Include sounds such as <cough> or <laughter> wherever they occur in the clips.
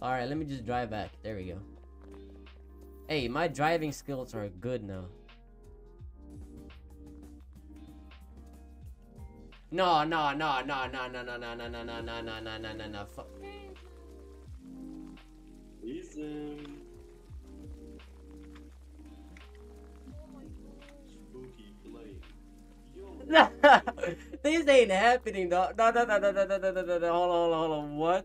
Alright, let me just drive back. There we go. Hey, my driving skills are good now. No, no, no, no, no, no, no, no, no, no, no, no, no, no, no, no, no. Fuck. Yo. this ain't happening, dog. No, no, no, no, no, no, no, no, no, no. Hold on, hold on, hold on. What?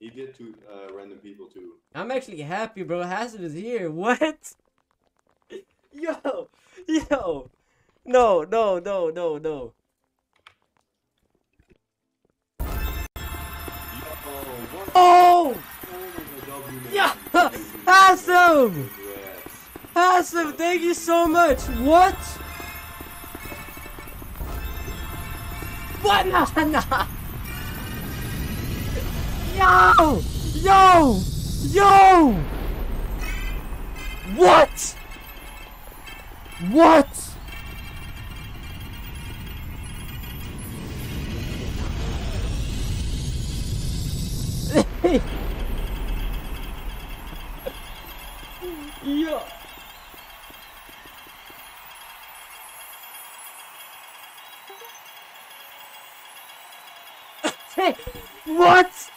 He did to uh, random people too. I'm actually happy, bro. Hazem is here. <laughs> What? Yo, yo. No, no, no, no, no. Oh! Yeah, <laughs> awesome! Awesome, thank you so much. What? <laughs> What? Nah, nah. Yo! Yo! Yo! What? What? <laughs> Yo! <laughs> what?